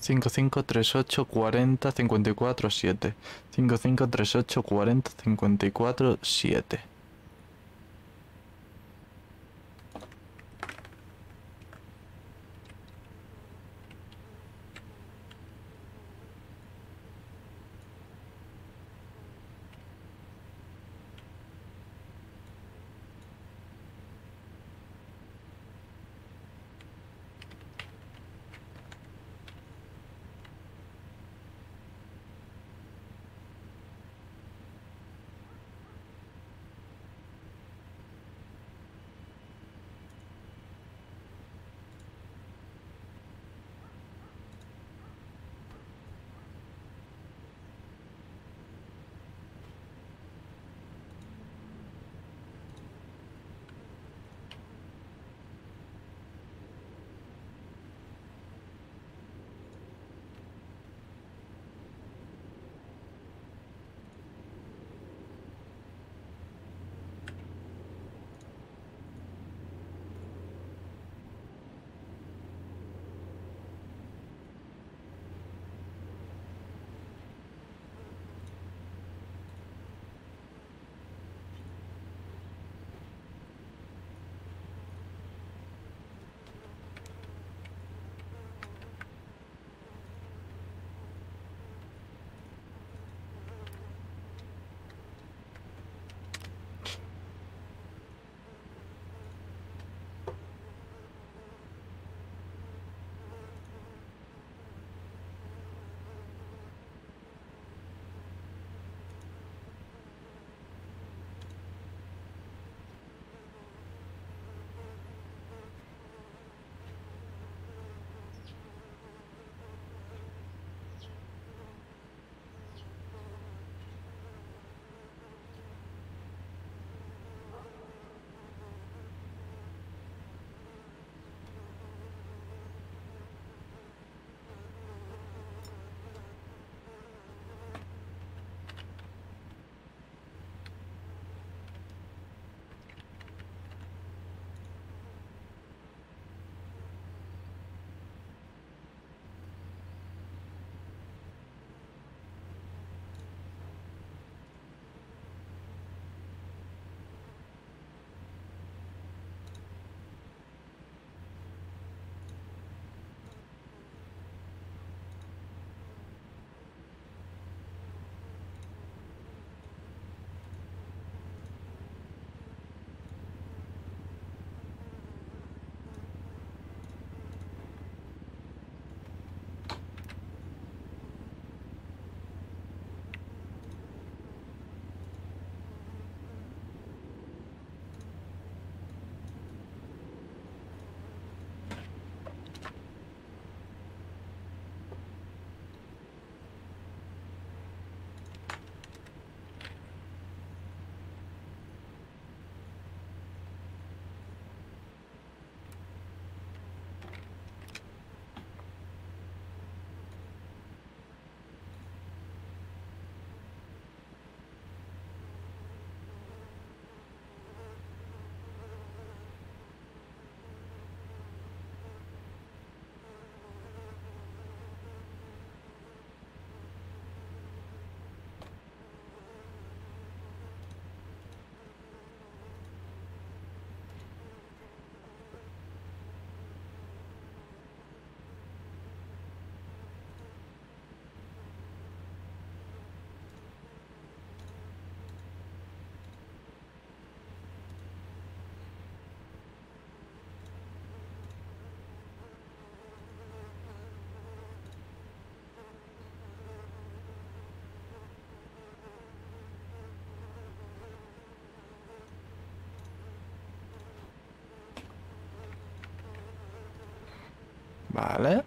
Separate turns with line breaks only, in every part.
5538 40 54 7. 5538 40 54 7. Vale.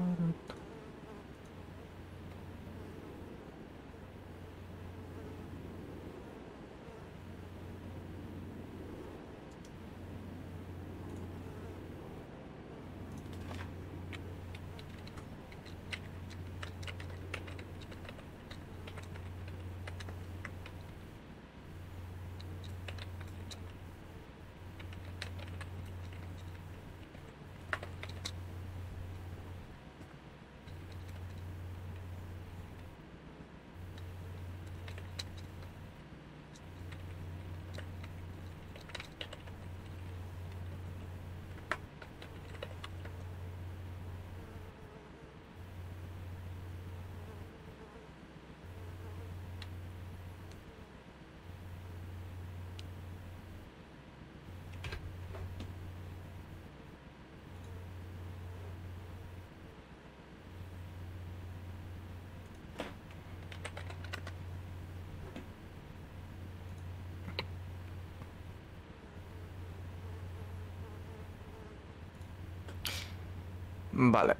Vale.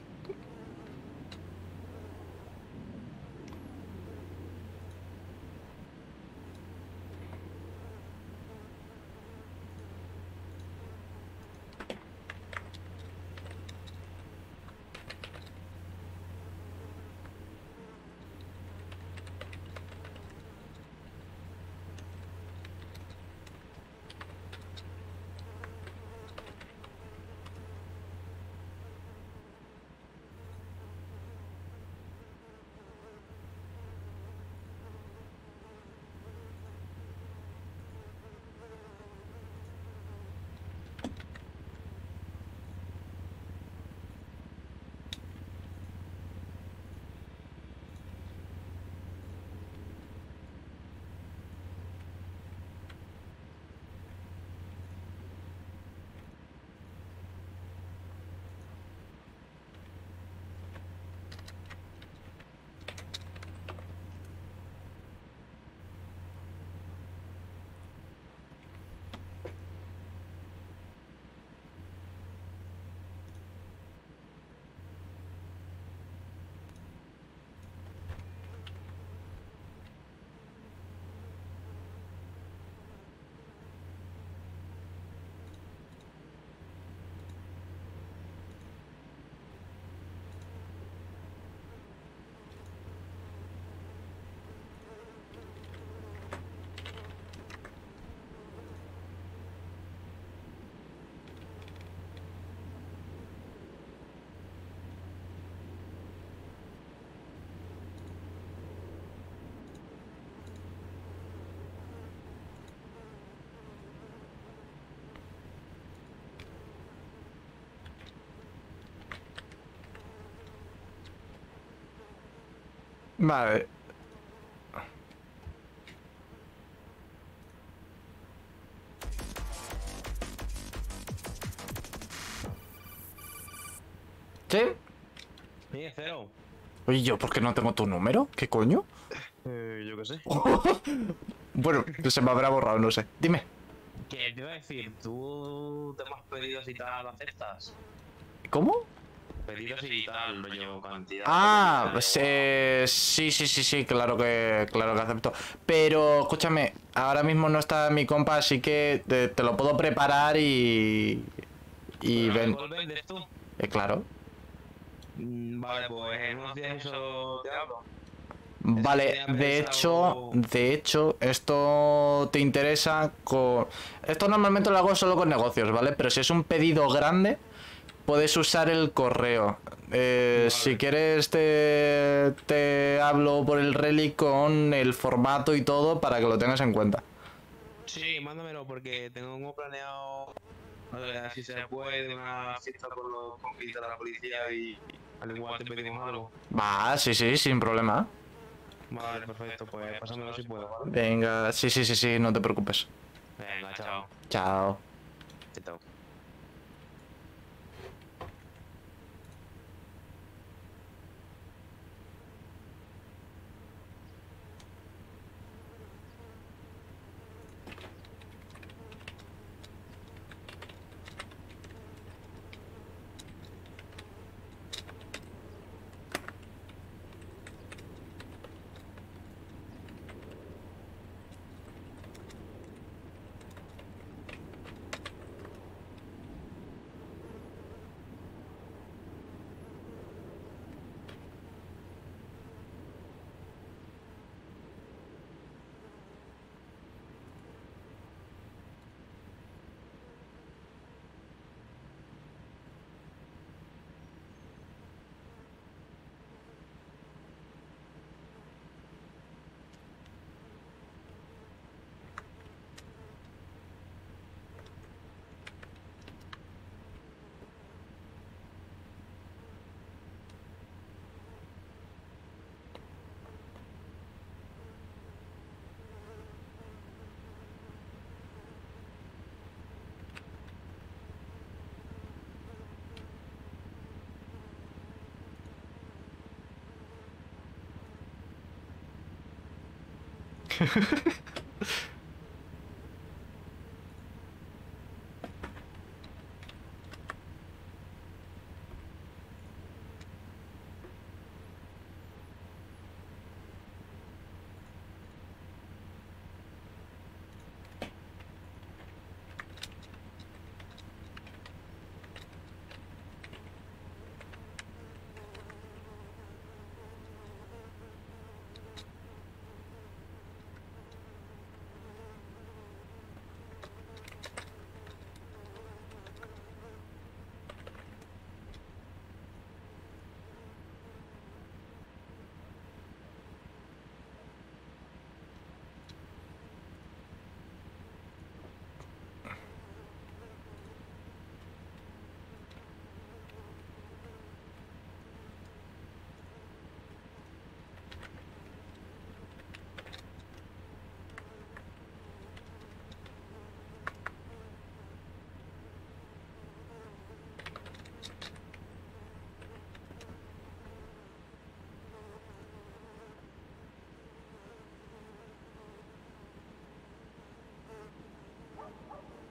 Vale. ¿Qué?
Sí, cero.
Oye, ¿yo por qué no tengo tu número? ¿Qué coño?
Eh, yo qué sé.
Bueno, se me habrá borrado, no sé. Dime.
¿Qué te iba a decir? ¿Tú temas pedidos y tal lo aceptas?
¿Cómo?
Pedidos y tal, cantidad.
Ah, pues, eh, sí, sí, sí, sí, claro que, claro que acepto. Pero, escúchame, ahora mismo no está mi compa, así que te, te lo puedo preparar y... Y
¿Pero
ven...
vendes tú?
Eh, claro.
Mm, Vale, pues en unos días eso te hablo.
Vale, de hecho, de hecho, esto te interesa con... Esto normalmente lo hago solo con negocios, ¿vale? Pero si es un pedido grande, puedes usar el correo. Eh,
Vale.
Si quieres te, te hablo por el relic con el formato y todo para que lo tengas en cuenta.
Sí, mándamelo porque tengo planeado, ver, si se puede, una fiesta con los compis de la policía y al igual te pedimos algo.
Va, sí, sí, sin problema.
Vale, perfecto, pues pásamelo si puedo, ¿vale?
Venga, sí, sí, sí, sí, no te preocupes.
Venga, chao.
Chao.
Chao. フフフ。